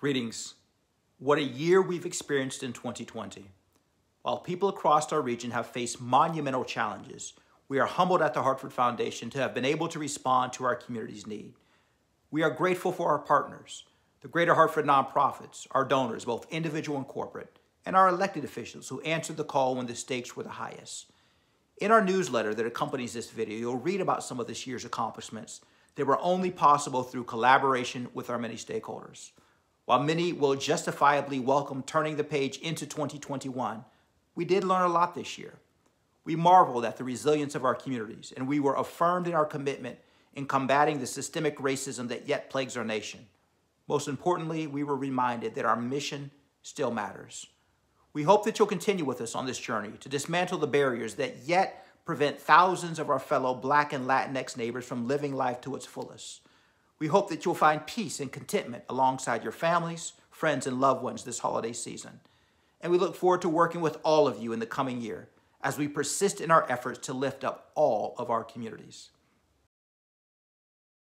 Greetings. What a year we've experienced in 2020. While people across our region have faced monumental challenges, we are humbled at the Hartford Foundation to have been able to respond to our community's need. We are grateful for our partners, the Greater Hartford nonprofits, our donors, both individual and corporate, and our elected officials who answered the call when the stakes were the highest. In our newsletter that accompanies this video, you'll read about some of this year's accomplishments that were only possible through collaboration with our many stakeholders. While many will justifiably welcome turning the page into 2021, we did learn a lot this year. We marveled at the resilience of our communities, and we were affirmed in our commitment in combating the systemic racism that yet plagues our nation. Most importantly, we were reminded that our mission still matters. We hope that you'll continue with us on this journey to dismantle the barriers that yet prevent thousands of our fellow Black and Latinx neighbors from living life to its fullest. We hope that you'll find peace and contentment alongside your families, friends, and loved ones this holiday season. And we look forward to working with all of you in the coming year as we persist in our efforts to lift up all of our communities.